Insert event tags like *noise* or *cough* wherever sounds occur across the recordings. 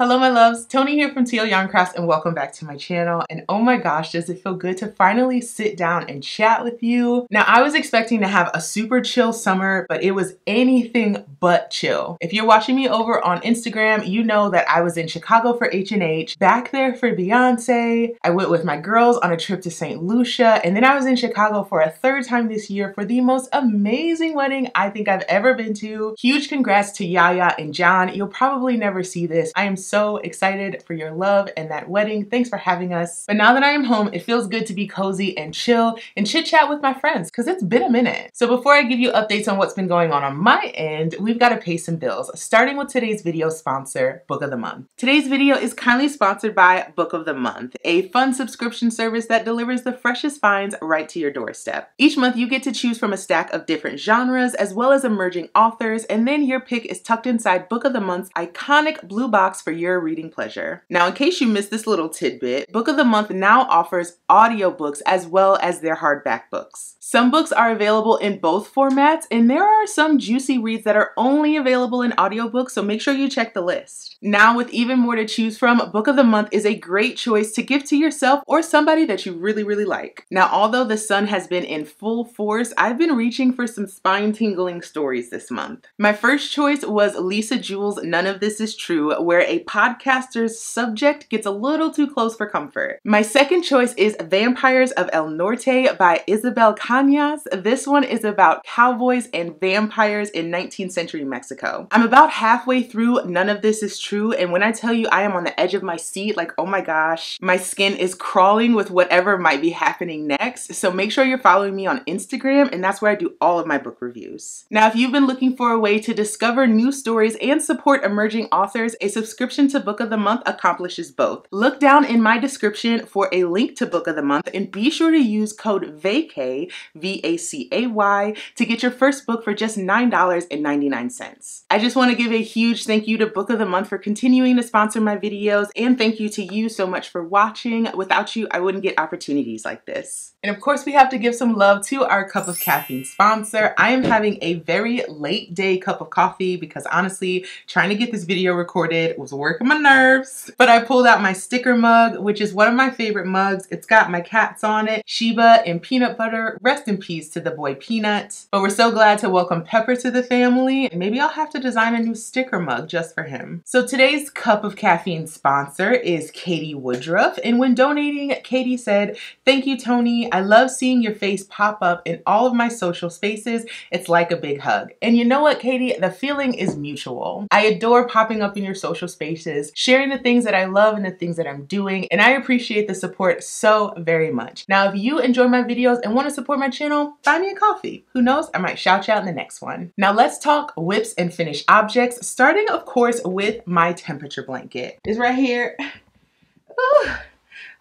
Hello my loves, Tony here from TL Yarn Crafts and welcome back to my channel. And oh my gosh, does it feel good to finally sit down and chat with you. Now I was expecting to have a super chill summer, but it was anything but chill. If you're watching me over on Instagram, you know that I was in Chicago for H&H, back there for Beyonce. I went with my girls on a trip to St. Lucia, and then I was in Chicago for a third time this year for the most amazing wedding I think I've ever been to. Huge congrats to Yaya and John. You'll probably never see this. I am excited for your love and that wedding. Thanks for having us. But now that I am home, it feels good to be cozy and chill and chit chat with my friends because it's been a minute. So before I give you updates on what's been going on on my end, we've got to pay some bills, starting with today's video sponsor, Book of the Month. Today's video is kindly sponsored by Book of the Month, a fun subscription service that delivers the freshest finds right to your doorstep. Each month you get to choose from a stack of different genres as well as emerging authors, and then your pick is tucked inside Book of the Month's iconic blue box for your reading pleasure. Now, in case you missed this little tidbit, Book of the Month now offers audiobooks as well as their hardback books. Some books are available in both formats, and there are some juicy reads that are only available in audiobooks, so make sure you check the list. Now, with even more to choose from, Book of the Month is a great choice to give to yourself or somebody that you really, really like. Now, although the sun has been in full force, I've been reaching for some spine tingling stories this month. My first choice was Lisa Jewell's None of This Is True, where a podcaster's subject gets a little too close for comfort. My second choice is Vampires of El Norte by Isabel Cañas. This one is about cowboys and vampires in 19th century Mexico. I'm about halfway through None of This Is True, and when I tell you I am on the edge of my seat, like, oh my gosh, my skin is crawling with whatever might be happening next. So make sure you're following me on Instagram, and that's where I do all of my book reviews. Now, if you've been looking for a way to discover new stories and support emerging authors, a subscription to Book of the Month accomplishes both. Look down in my description for a link to Book of the Month and be sure to use code VACAY, V-A-C-A-Y, to get your first book for just $9.99. I just want to give a huge thank you to Book of the Month for continuing to sponsor my videos and thank you to you so much for watching. Without you, I wouldn't get opportunities like this. And of course, we have to give some love to our Cup of Caffeine sponsor. I am having a very late day cup of coffee because honestly, trying to get this video recorded was working my nerves. But I pulled out my sticker mug, which is one of my favorite mugs. It's got my cats on it, Sheba and Peanut Butter. Rest in peace to the boy Peanut. But we're so glad to welcome Pepper to the family. Maybe I'll have to design a new sticker mug just for him. So today's Cup of Caffeine sponsor is Katie Woodruff. And when donating, Katie said, thank you, Tony. I love seeing your face pop up in all of my social spaces. It's like a big hug. And you know what, Katie? The feeling is mutual. I adore popping up in your social spaces, sharing the things that I love and the things that I'm doing, and I appreciate the support so very much. Now, if you enjoy my videos and want to support my channel, buy me a coffee. Who knows? I might shout you out in the next one. Now, let's talk WIPs and finished objects, starting, of course, with my temperature blanket. It's right here. *laughs* Ooh.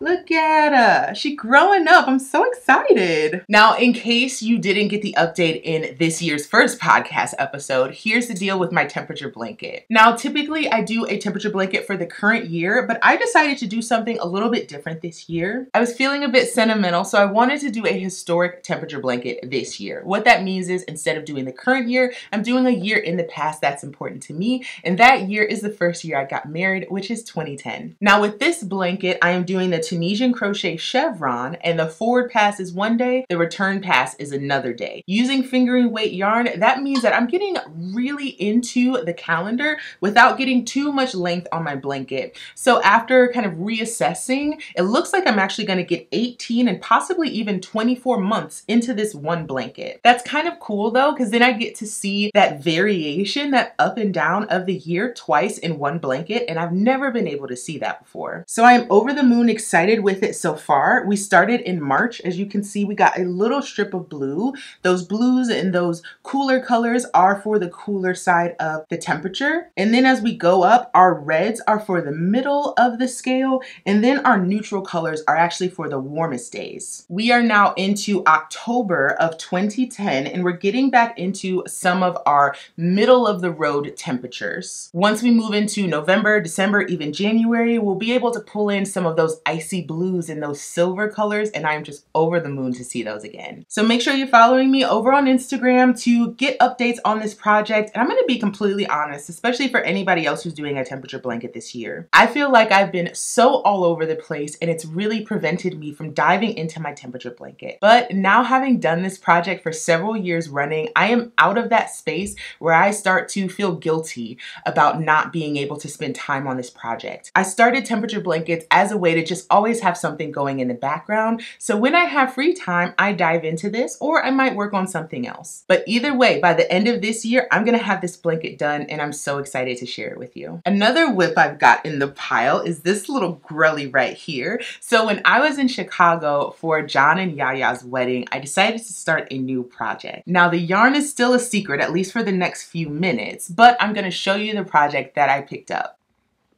Look at her. She growing up. I'm so excited. Now, in case you didn't get the update in this year's first podcast episode, here's the deal with my temperature blanket. Now, typically I do a temperature blanket for the current year, but I decided to do something a little bit different this year. I was feeling a bit sentimental, so I wanted to do a historic temperature blanket this year. What that means is instead of doing the current year, I'm doing a year in the past that's important to me, and that year is the first year I got married, which is 2010. Now, with this blanket, I am doing the Tunisian crochet chevron and the forward pass is one day, the return pass is another day. Using fingering weight yarn, that means that I'm getting really into the calendar without getting too much length on my blanket. So after kind of reassessing, it looks like I'm actually gonna get 18 and possibly even 24 months into this one blanket. That's kind of cool though, because then I get to see that variation, that up and down of the year twice in one blanket, and I've never been able to see that before. So I am over the moon excited excited with it so far. We started in March. As you can see, we got a little strip of blue. Those blues and those cooler colors are for the cooler side of the temperature. And then as we go up, our reds are for the middle of the scale. And then our neutral colors are actually for the warmest days. We are now into October of 2010 and we're getting back into some of our middle of the road temperatures. Once we move into November, December, even January, we'll be able to pull in some of those icy icy blues and those silver colors and I'm just over the moon to see those again. So make sure you're following me over on Instagram to get updates on this project. And I'm gonna be completely honest, especially for anybody else who's doing a temperature blanket this year. I feel like I've been so all over the place and it's really prevented me from diving into my temperature blanket. But now having done this project for several years running, I am out of that space where I start to feel guilty about not being able to spend time on this project. I started temperature blankets as a way to just always have something going in the background. So when I have free time, I dive into this or I might work on something else. But either way, by the end of this year, I'm gonna have this blanket done and I'm so excited to share it with you. Another WIP I've got in the pile is this little grelly right here. So when I was in Chicago for John and Yaya's wedding, I decided to start a new project. Now the yarn is still a secret, at least for the next few minutes, but I'm gonna show you the project that I picked up.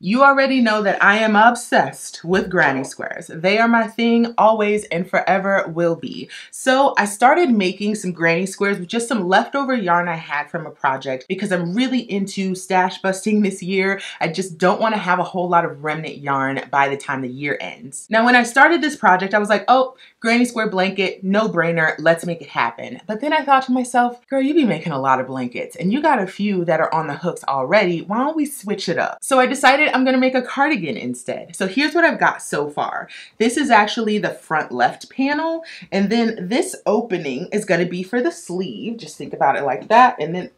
You already know that I am obsessed with granny squares. They are my thing always and forever will be. So I started making some granny squares with just some leftover yarn I had from a project because I'm really into stash busting this year. I just don't want to have a whole lot of remnant yarn by the time the year ends. Now when I started this project I was like, oh, granny square blanket, no brainer, let's make it happen. But then I thought to myself, girl, you be making a lot of blankets and you got a few that are on the hooks already. Why don't we switch it up? So I decided I'm gonna make a cardigan instead. So here's what I've got so far. This is actually the front left panel. And then this opening is gonna be for the sleeve. Just think about it like that. And then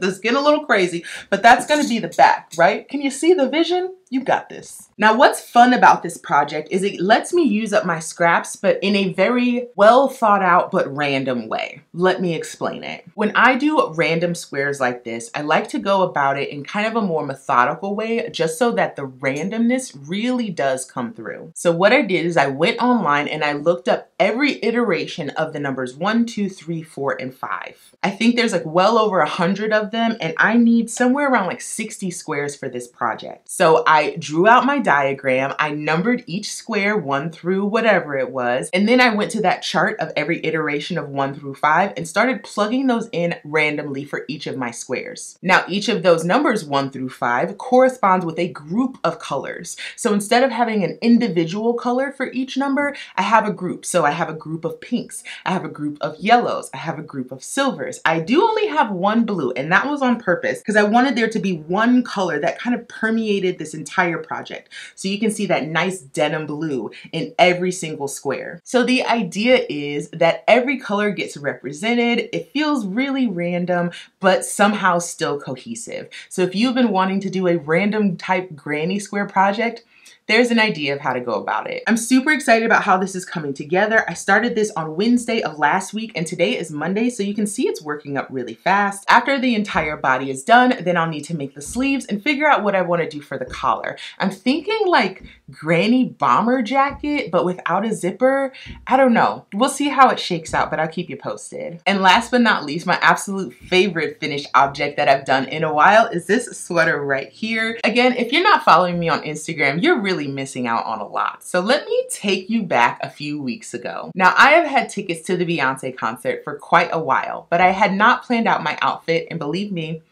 this is getting a little crazy, but that's gonna be the back, right? Can you see the vision? You got this. Now what's fun about this project is it lets me use up my scraps, but in a very well thought out but random way. Let me explain it. When I do random squares like this, I like to go about it in kind of a more methodical way, just so that the randomness really does come through. So what I did is I went online and I looked up every iteration of the numbers one, two, three, four, and five. I think there's like well over a hundred of them and I need somewhere around like 60 squares for this project. So I I drew out my diagram, I numbered each square one through whatever it was, and then I went to that chart of every iteration of one through five and started plugging those in randomly for each of my squares. Now each of those numbers one through five corresponds with a group of colors. So instead of having an individual color for each number, I have a group. So I have a group of pinks, I have a group of yellows, I have a group of silvers. I do only have one blue and that was on purpose because I wanted there to be one color that kind of permeated this entire entire project. So you can see that nice denim blue in every single square. So the idea is that every color gets represented. It feels really random, but somehow still cohesive. So if you've been wanting to do a random type granny square project, there's an idea of how to go about it. I'm super excited about how this is coming together. I started this on Wednesday of last week and today is Monday, so you can see it's working up really fast. After the entire body is done, then I'll need to make the sleeves and figure out what I wanna do for the collar. I'm thinking like granny bomber jacket, but without a zipper. I don't know. We'll see how it shakes out, but I'll keep you posted. And last but not least, my absolute favorite finished object that I've done in a while is this sweater right here. Again, if you're not following me on Instagram, you're really missing out on a lot. So let me take you back a few weeks ago. Now, I have had tickets to the Beyonce concert for quite a while, but I had not planned out my outfit, and believe me,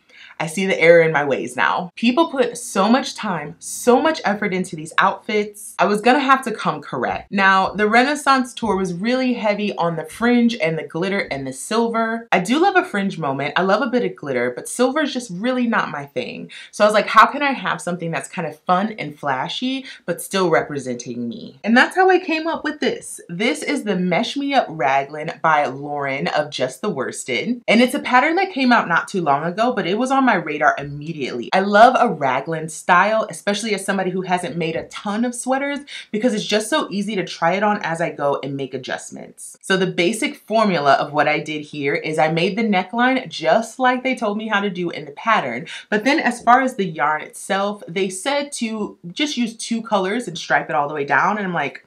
I see the error in my ways now. People put so much time, so much effort into these outfits. I was gonna have to come correct. Now, the Renaissance tour was really heavy on the fringe and the glitter and the silver. I do love a fringe moment. I love a bit of glitter, but silver is just really not my thing. So I was like, how can I have something that's kind of fun and flashy, but still representing me? And that's how I came up with this. This is the Mesh Me Up Raglan by Lauren of Just the Worsted. And it's a pattern that came out not too long ago, but it was on my my radar immediately. I love a raglan style, especially as somebody who hasn't made a ton of sweaters because it's just so easy to try it on as I go and make adjustments. So the basic formula of what I did here is I made the neckline just like they told me how to do in the pattern. But then as far as the yarn itself, they said to just use two colors and stripe it all the way down. And I'm like,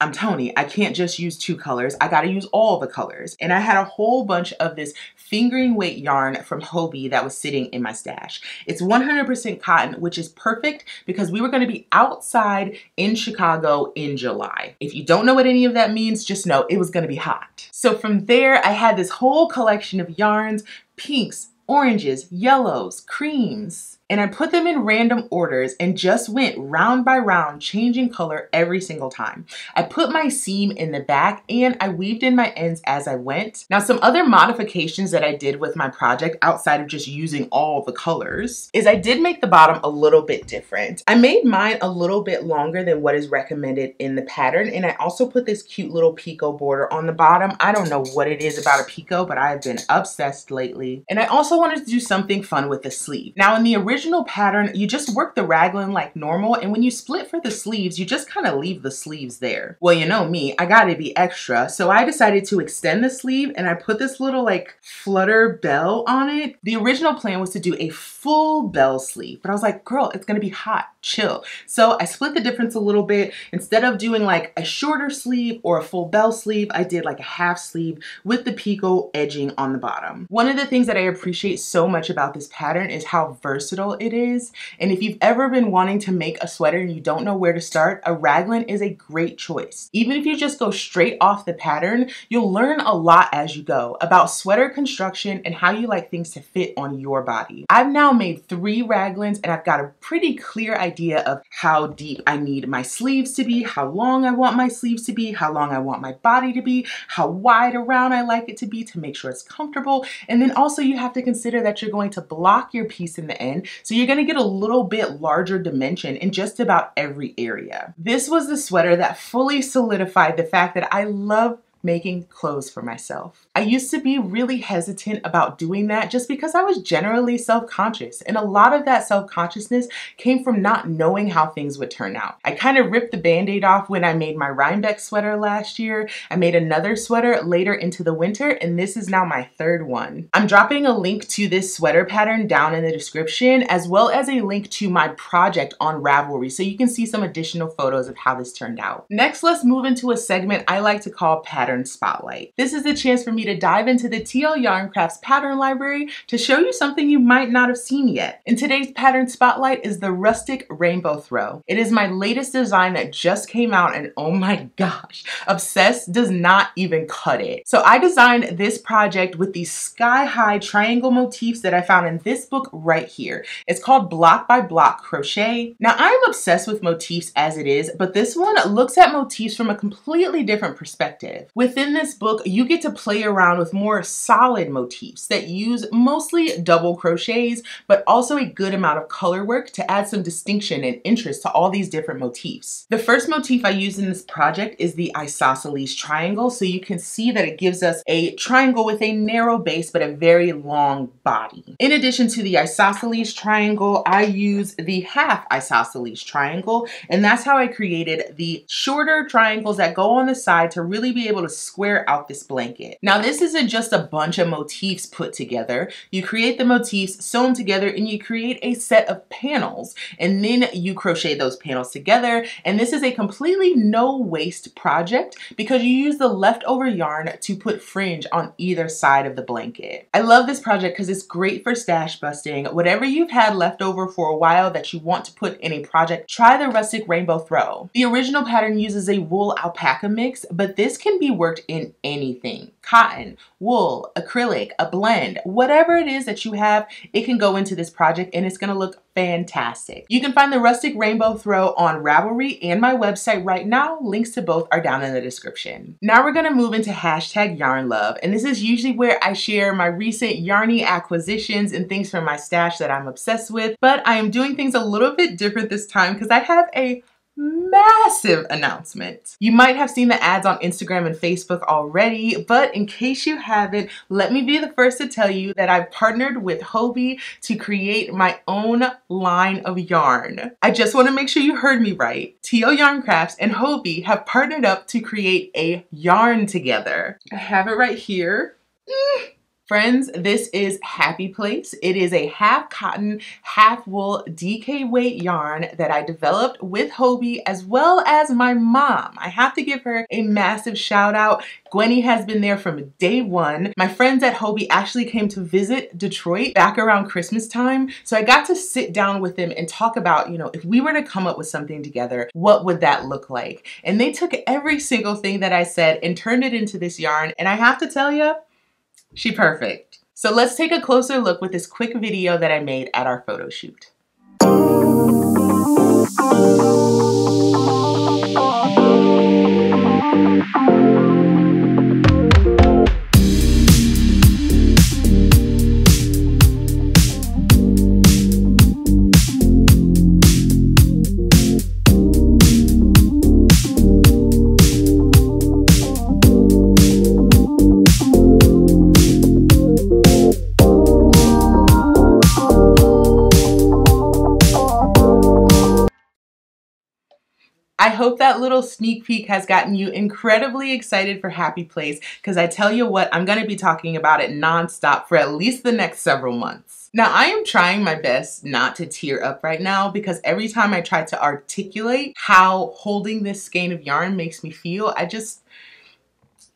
I'm Tony, I can't just use two colors. I gotta use all the colors. And I had a whole bunch of this fingering weight yarn from Hobbii that was sitting in my stash. It's 100% cotton, which is perfect because we were gonna be outside in Chicago in July. If you don't know what any of that means, just know it was gonna be hot. So from there, I had this whole collection of yarns, pinks, oranges, yellows, creams, and I put them in random orders and just went round by round, changing color every single time. I put my seam in the back and I weaved in my ends as I went. Now, some other modifications that I did with my project outside of just using all the colors is I did make the bottom a little bit different. I made mine a little bit longer than what is recommended in the pattern and I also put this cute little picot border on the bottom. I don't know what it is about a picot, but I've been obsessed lately. And I also wanted to do something fun with the sleeve. Now in the original pattern, you just work the raglan like normal and when you split for the sleeves, you just kind of leave the sleeves there. Well, you know me, I gotta be extra. So I decided to extend the sleeve and I put this little like flutter bell on it. The original plan was to do a full bell sleeve, but I was like, girl, it's gonna be hot, chill. So I split the difference a little bit. Instead of doing like a shorter sleeve or a full bell sleeve, I did like a half sleeve with the picot edging on the bottom. One of the things that I appreciate so much about this pattern is how versatile it is. And if you've ever been wanting to make a sweater and you don't know where to start, a raglan is a great choice. Even if you just go straight off the pattern, you'll learn a lot as you go about sweater construction and how you like things to fit on your body. I've now made three raglans and I've got a pretty clear idea of how deep I need my sleeves to be, how long I want my sleeves to be, how long I want my body to be, how wide around I like it to be to make sure it's comfortable. And then also you have to consider that you're going to block your piece in the end. So you're gonna get a little bit larger dimension in just about every area. This was the sweater that fully solidified the fact that I love making clothes for myself. I used to be really hesitant about doing that just because I was generally self-conscious and a lot of that self-consciousness came from not knowing how things would turn out. I kind of ripped the band-aid off when I made my Rhinebeck sweater last year. I made another sweater later into the winter and this is now my third one. I'm dropping a link to this sweater pattern down in the description as well as a link to my project on Ravelry so you can see some additional photos of how this turned out. Next, let's move into a segment I like to call pattern Pattern Spotlight. This is a chance for me to dive into the TL Yarn Crafts pattern library to show you something you might not have seen yet. And today's Pattern Spotlight is the Rustic Rainbow Throw. It is my latest design that just came out and oh my *laughs* gosh, Obsessed does not even cut it. So I designed this project with these sky-high triangle motifs that I found in this book right here. It's called Block by Block Crochet. Now I'm obsessed with motifs as it is, but this one looks at motifs from a completely different perspective. With Within this book, you get to play around with more solid motifs that use mostly double crochets, but also a good amount of color work to add some distinction and interest to all these different motifs. The first motif I use in this project is the isosceles triangle, so you can see that it gives us a triangle with a narrow base but a very long body. In addition to the isosceles triangle, I use the half isosceles triangle, and that's how I created the shorter triangles that go on the side to really be able to square out this blanket. Now this isn't just a bunch of motifs put together. You create the motifs sewn together and you create a set of panels and then you crochet those panels together and this is a completely no waste project because you use the leftover yarn to put fringe on either side of the blanket. I love this project because it's great for stash busting. Whatever you've had left over for a while that you want to put in a project, try the Rustic Rainbow Throw. The original pattern uses a wool alpaca mix, but this can be worked in anything. Cotton, wool, acrylic, a blend, whatever it is that you have, it can go into this project and it's gonna look fantastic. You can find the Rustic Rainbow Throw on Ravelry and my website right now. Links to both are down in the description. Now we're gonna move into hashtag yarn love. And this is usually where I share my recent yarny acquisitions and things from my stash that I'm obsessed with. But I am doing things a little bit different this time because I have a massive announcement. You might have seen the ads on Instagram and Facebook already, but in case you haven't, let me be the first to tell you that I've partnered with Hobbii to create my own line of yarn. I just want to make sure you heard me right. TL Yarn Crafts and Hobbii have partnered up to create a yarn together. I have it right here. Mm. Friends, this is Happy Place. It is a half cotton, half wool DK weight yarn that I developed with Hobbii as well as my mom. I have to give her a massive shout out. Gwenny has been there from day one. My friends at Hobbii actually came to visit Detroit back around Christmas time. So I got to sit down with them and talk about, you know, if we were to come up with something together, what would that look like? And they took every single thing that I said and turned it into this yarn. And I have to tell you, she perfect. So let's take a closer look with this quick video that I made at our photo shoot. That little sneak peek has gotten you incredibly excited for Happy Place because I tell you what, I'm going to be talking about it nonstop for at least the next several months. Now, I am trying my best not to tear up right now because every time I try to articulate how holding this skein of yarn makes me feel, I just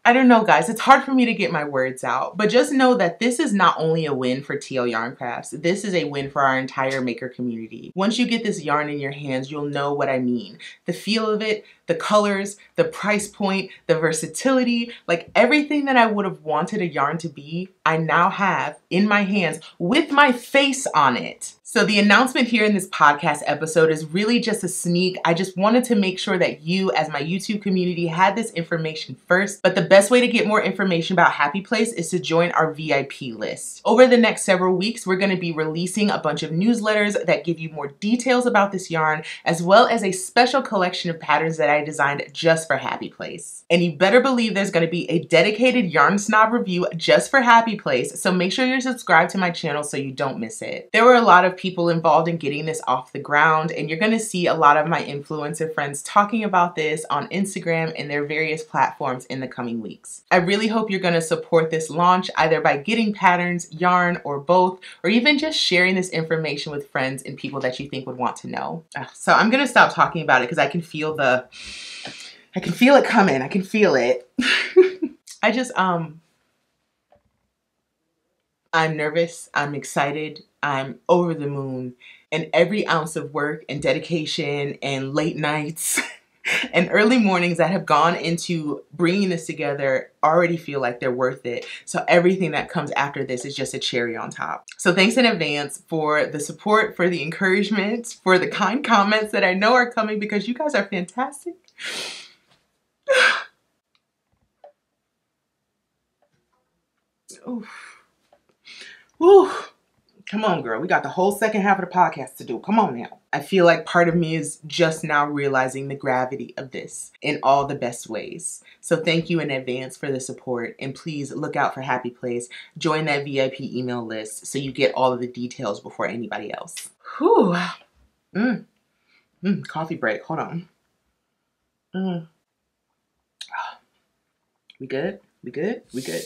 I don't know, guys. It's hard for me to get my words out, but just know that this is not only a win for TL Yarn Crafts, this is a win for our entire maker community. Once you get this yarn in your hands, you'll know what I mean. The feel of it, the colors, the price point, the versatility, like everything that I would have wanted a yarn to be, I now have in my hands with my face on it. So the announcement here in this podcast episode is really just a sneak. I just wanted to make sure that you as my YouTube community had this information first, but the best way to get more information about Happy Place is to join our VIP list. Over the next several weeks, we're gonna be releasing a bunch of newsletters that give you more details about this yarn, as well as a special collection of patterns that I designed just for Happy Place. And you better believe there's gonna be a dedicated Yarn Snob review just for Happy Place, so make sure you're subscribed to my channel so you don't miss it. There were a lot of people involved in getting this off the ground and you're going to see a lot of my influencer friends talking about this on Instagram and their various platforms in the coming weeks. I really hope you're going to support this launch either by getting patterns, yarn, or both, or even just sharing this information with friends and people that you think would want to know. So I'm going to stop talking about it because I can feel the, I can feel it coming. I can feel it. *laughs* I just, um, I'm nervous, I'm excited, I'm over the moon, and every ounce of work and dedication and late nights *laughs* *laughs* and early mornings that have gone into bringing this together already feel like they're worth it. So everything that comes after this is just a cherry on top. So thanks in advance for the support, for the encouragement, for the kind comments that I know are coming because you guys are fantastic. *sighs* Oof. Whew. Come on, girl. We got the whole second half of the podcast to do. Come on now. I feel like part of me is just now realizing the gravity of this in all the best ways. So thank you in advance for the support. And please look out for Happy Place. Join that VIP email list so you get all of the details before anybody else. Whew. Mmm. Mmm. Coffee break. Hold on. Mmm. *sighs* We good? We good? We good.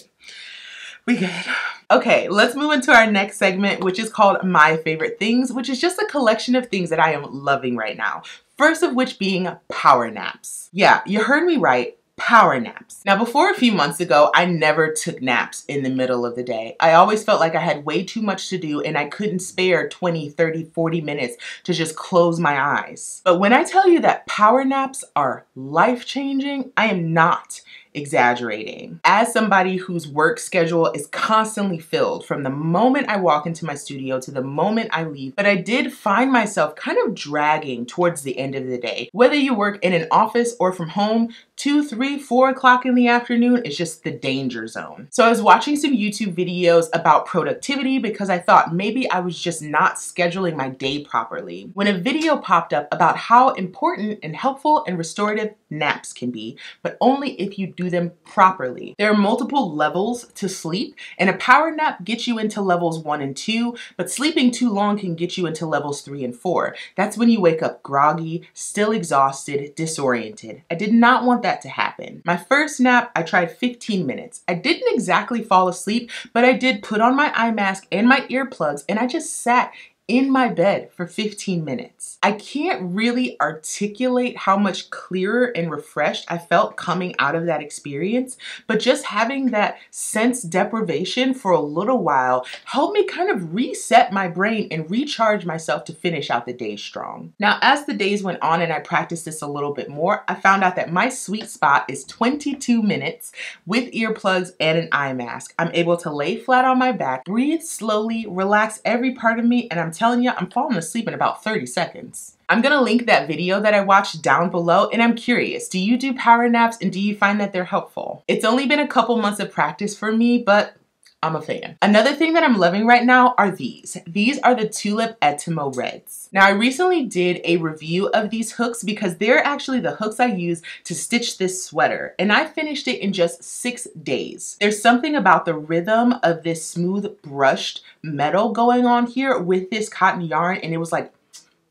We good. Okay, let's move into our next segment, which is called My Favorite Things, which is just a collection of things that I am loving right now. First of which being power naps. Yeah, you heard me right power naps. Now, before a few months ago, I never took naps in the middle of the day. I always felt like I had way too much to do and I couldn't spare 20, 30, 40 minutes to just close my eyes. But when I tell you that power naps are life changing, I am not exaggerating. As somebody whose work schedule is constantly filled from the moment I walk into my studio to the moment I leave, but I did find myself kind of dragging towards the end of the day. Whether you work in an office or from home, two, three, four o'clock in the afternoon is just the danger zone. So I was watching some YouTube videos about productivity because I thought maybe I was just not scheduling my day properly. When a video popped up about how important and helpful and restorative naps can be, but only if you do them properly. There are multiple levels to sleep, and a power nap gets you into levels one and two, but sleeping too long can get you into levels three and four. That's when you wake up groggy, still exhausted, disoriented. I did not want that to happen. My first nap, I tried 15 minutes. I didn't exactly fall asleep, but I did put on my eye mask and my earplugs, and I just sat in my bed for 15 minutes. I can't really articulate how much clearer and refreshed I felt coming out of that experience, but just having that sense deprivation for a little while helped me kind of reset my brain and recharge myself to finish out the day strong. Now, as the days went on and I practiced this a little bit more, I found out that my sweet spot is 22 minutes with earplugs and an eye mask. I'm able to lay flat on my back, breathe slowly, relax every part of me, and I'm telling you, I'm falling asleep in about 30 seconds. I'm gonna link that video that I watched down below and I'm curious, do you do power naps and do you find that they're helpful? It's only been a couple months of practice for me, but I'm a fan. Another thing that I'm loving right now are these. These are the Tulip Etimo Reds. Now I recently did a review of these hooks because they're actually the hooks I use to stitch this sweater and I finished it in just six days. There's something about the rhythm of this smooth brushed metal going on here with this cotton yarn and it was like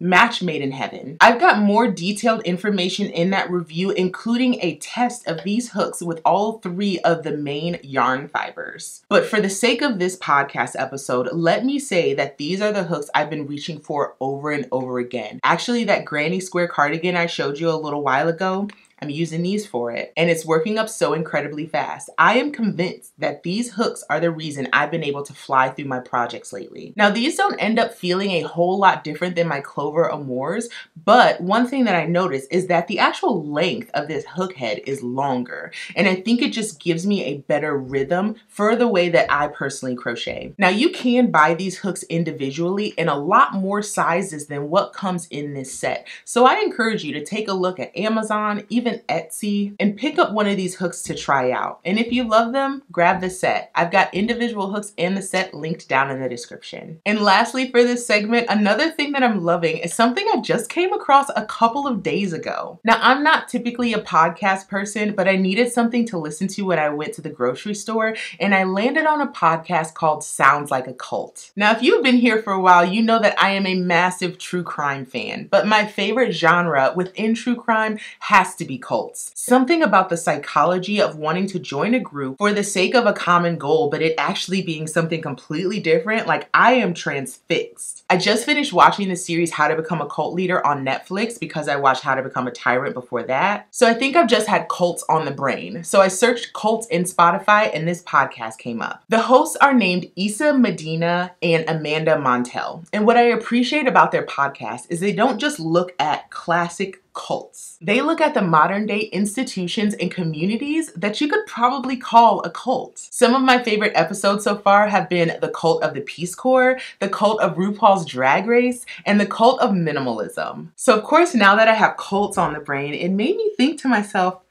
match made in heaven. I've got more detailed information in that review, including a test of these hooks with all three of the main yarn fibers. But for the sake of this podcast episode, let me say that these are the hooks I've been reaching for over and over again. Actually, that granny square cardigan I showed you a little while ago, I'm using these for it, and it's working up so incredibly fast. I am convinced that these hooks are the reason I've been able to fly through my projects lately. Now, these don't end up feeling a whole lot different than my Clover Amours, but one thing that I noticed is that the actual length of this hook head is longer, and I think it just gives me a better rhythm for the way that I personally crochet. Now, you can buy these hooks individually in a lot more sizes than what comes in this set, so I encourage you to take a look at Amazon, even Etsy and pick up one of these hooks to try out. And if you love them, grab the set. I've got individual hooks and the set linked down in the description. And lastly for this segment, another thing that I'm loving is something I just came across a couple of days ago. Now, I'm not typically a podcast person, but I needed something to listen to when I went to the grocery store, and I landed on a podcast called Sounds Like a Cult. Now, if you've been here for a while, you know that I am a massive true crime fan, but my favorite genre within true crime has to be cults. Something about the psychology of wanting to join a group for the sake of a common goal, but it actually being something completely different, like I am transfixed. I just finished watching the series How to Become a Cult Leader on Netflix because I watched How to Become a Tyrant before that. So I think I've just had cults on the brain. So I searched cults in Spotify and this podcast came up. The hosts are named Isa Medina and Amanda Montell. And what I appreciate about their podcast is they don't just look at classic cults. They look at the modern day institutions and communities that you could probably call a cult. Some of my favorite episodes so far have been the cult of the Peace Corps, the cult of RuPaul's Drag Race, and the cult of minimalism. So of course, now that I have cults on the brain, it made me think to myself,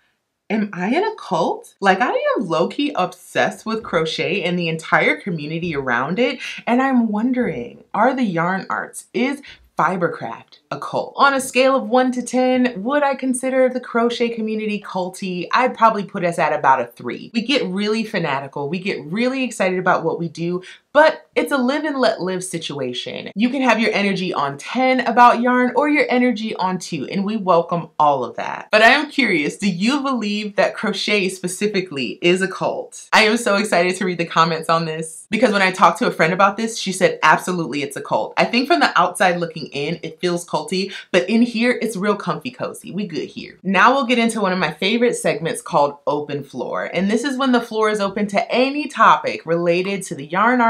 am I in a cult? Like I am low-key obsessed with crochet and the entire community around it. And I'm wondering, are the yarn arts, is Fibercraft a cult. On a scale of 1 to 10, would I consider the crochet community culty? I'd probably put us at about a 3. We get really fanatical, we get really excited about what we do, but it's a live and let live situation. You can have your energy on 10 about yarn or your energy on 2, and we welcome all of that. But I am curious, do you believe that crochet specifically is a cult? I am so excited to read the comments on this because when I talked to a friend about this, she said absolutely it's a cult. I think from the outside looking in, it feels culty, but in here, it's real comfy cozy. We good here. Now we'll get into one of my favorite segments called Open Floor. And this is when the floor is open to any topic related to the yarn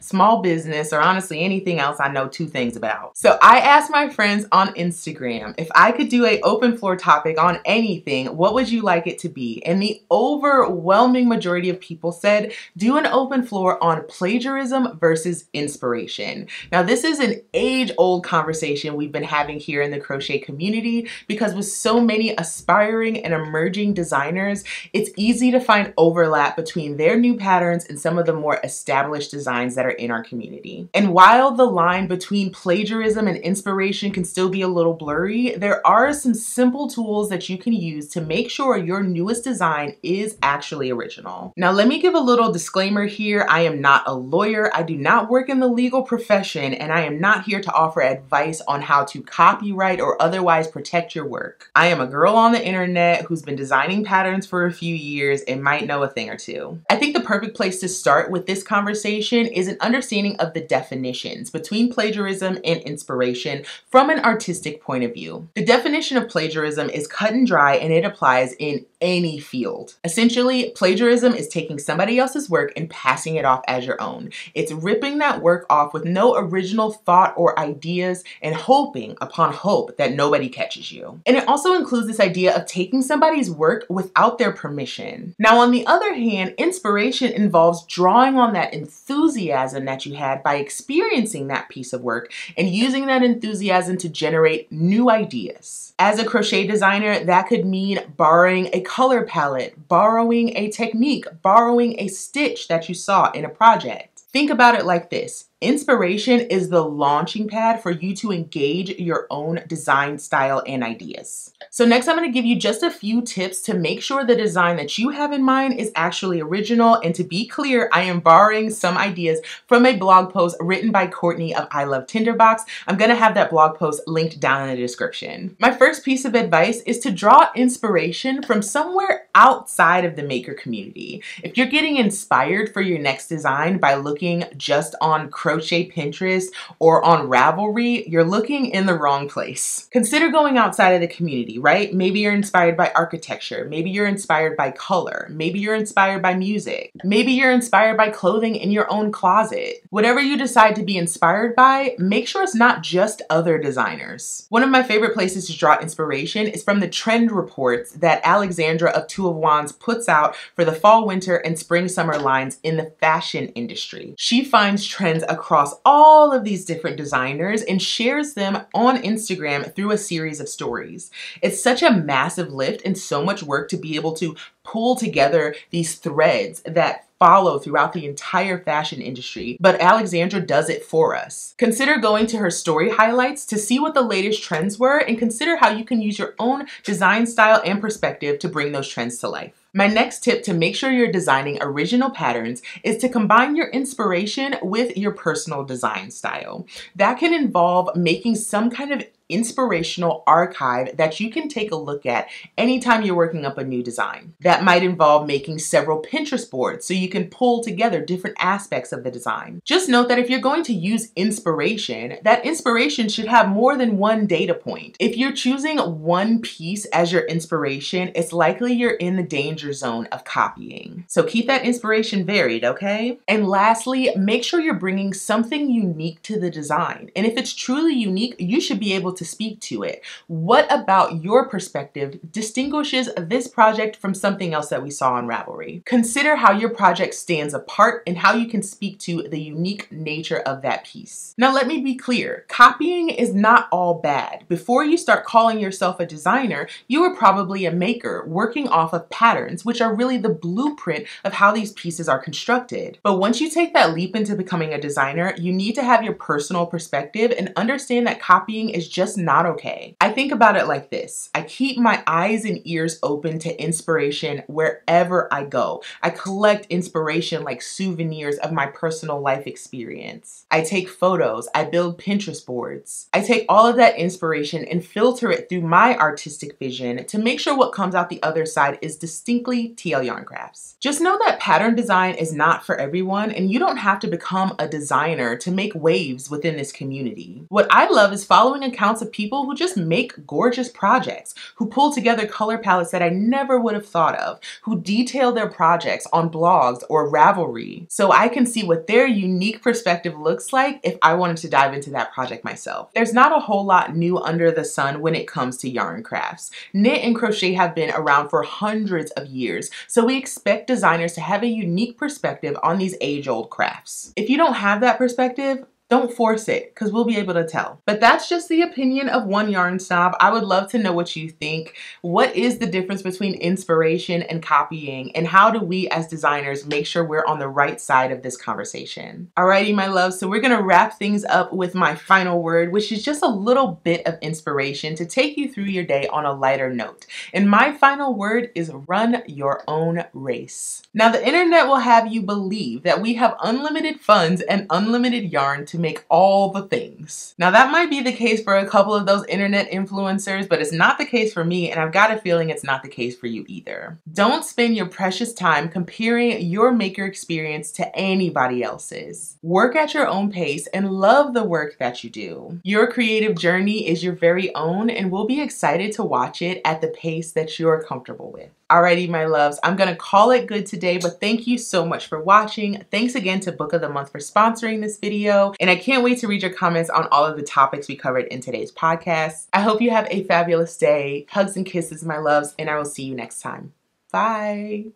small business, or honestly anything else I know two things about. So I asked my friends on Instagram if I could do a open floor topic on anything, what would you like it to be? And the overwhelming majority of people said do an open floor on plagiarism versus inspiration. Now this is an age old conversation we've been having here in the crochet community because with so many aspiring and emerging designers, it's easy to find overlap between their new patterns and some of the more established that are in our community. And while the line between plagiarism and inspiration can still be a little blurry, there are some simple tools that you can use to make sure your newest design is actually original. Now, let me give a little disclaimer here. I am not a lawyer. I do not work in the legal profession, and I am not here to offer advice on how to copyright or otherwise protect your work. I am a girl on the internet who's been designing patterns for a few years and might know a thing or two. I think the perfect place to start with this conversation is an understanding of the definitions between plagiarism and inspiration from an artistic point of view. The definition of plagiarism is cut and dry and it applies in any field. Essentially, plagiarism is taking somebody else's work and passing it off as your own. It's ripping that work off with no original thought or ideas and hoping upon hope that nobody catches you. And it also includes this idea of taking somebody's work without their permission. Now, on the other hand, inspiration involves drawing on that enthusiasm that you had by experiencing that piece of work and using that enthusiasm to generate new ideas. As a crochet designer, that could mean borrowing a color palette, borrowing a technique, borrowing a stitch that you saw in a project. Think about it like this. Inspiration is the launching pad for you to engage your own design style and ideas. So next I'm gonna give you just a few tips to make sure the design that you have in mind is actually original. And to be clear, I am borrowing some ideas from a blog post written by Courtney of I Love Tinderbox. I'm gonna have that blog post linked down in the description. My first piece of advice is to draw inspiration from somewhere outside of the maker community. If you're getting inspired for your next design by looking just on Crochet Pinterest or on Ravelry, you're looking in the wrong place. Consider going outside of the community, right? Maybe you're inspired by architecture. Maybe you're inspired by color. Maybe you're inspired by music. Maybe you're inspired by clothing in your own closet. Whatever you decide to be inspired by, make sure it's not just other designers. One of my favorite places to draw inspiration is from the trend reports that Alexandra of Two of Wands puts out for the fall, winter, and spring summer lines in the fashion industry. She finds trends across all of these different designers and shares them on Instagram through a series of stories. It's such a massive lift and so much work to be able to pull together these threads that follow throughout the entire fashion industry, but Alexandra does it for us. Consider going to her story highlights to see what the latest trends were and consider how you can use your own design style and perspective to bring those trends to life. My next tip to make sure you're designing original patterns is to combine your inspiration with your personal design style. That can involve making some kind of inspirational archive that you can take a look at anytime you're working up a new design. That might involve making several Pinterest boards so you can pull together different aspects of the design. Just note that if you're going to use inspiration, that inspiration should have more than one data point. If you're choosing one piece as your inspiration, it's likely you're in the danger zone of copying. So keep that inspiration varied, okay? And lastly, make sure you're bringing something unique to the design. And if it's truly unique, you should be able to speak to it. What about your perspective distinguishes this project from something else that we saw on Ravelry? Consider how your project stands apart and how you can speak to the unique nature of that piece. Now let me be clear, copying is not all bad. Before you start calling yourself a designer, you were probably a maker working off of patterns, which are really the blueprint of how these pieces are constructed. But once you take that leap into becoming a designer, you need to have your personal perspective and understand that copying is just just not okay. I think about it like this. I keep my eyes and ears open to inspiration wherever I go. I collect inspiration like souvenirs of my personal life experience. I take photos, I build Pinterest boards. I take all of that inspiration and filter it through my artistic vision to make sure what comes out the other side is distinctly TL Yarn Crafts. Just know that pattern design is not for everyone and you don't have to become a designer to make waves within this community. What I love is following accounts of people who just make gorgeous projects, who pull together color palettes that I never would have thought of, who detail their projects on blogs or Ravelry so I can see what their unique perspective looks like if I wanted to dive into that project myself. There's not a whole lot new under the sun when it comes to yarn crafts. Knit and crochet have been around for hundreds of years, so we expect designers to have a unique perspective on these age-old crafts. If you don't have that perspective, don't force it because we'll be able to tell. But that's just the opinion of one yarn snob. I would love to know what you think. What is the difference between inspiration and copying? And how do we as designers make sure we're on the right side of this conversation? Alrighty, my love. So we're going to wrap things up with my final word, which is just a little bit of inspiration to take you through your day on a lighter note. And my final word is run your own race. Now, the internet will have you believe that we have unlimited funds and unlimited yarn to make all the things. Now that might be the case for a couple of those internet influencers, but it's not the case for me and I've got a feeling it's not the case for you either. Don't spend your precious time comparing your maker experience to anybody else's. Work at your own pace and love the work that you do. Your creative journey is your very own and we'll be excited to watch it at the pace that you're comfortable with. Alrighty, my loves, I'm gonna call it good today, but thank you so much for watching. Thanks again to Book of the Month for sponsoring this video, and I can't wait to read your comments on all of the topics we covered in today's podcast. I hope you have a fabulous day. Hugs and kisses, my loves, and I will see you next time. Bye.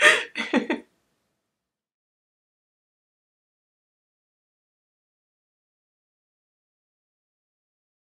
*laughs*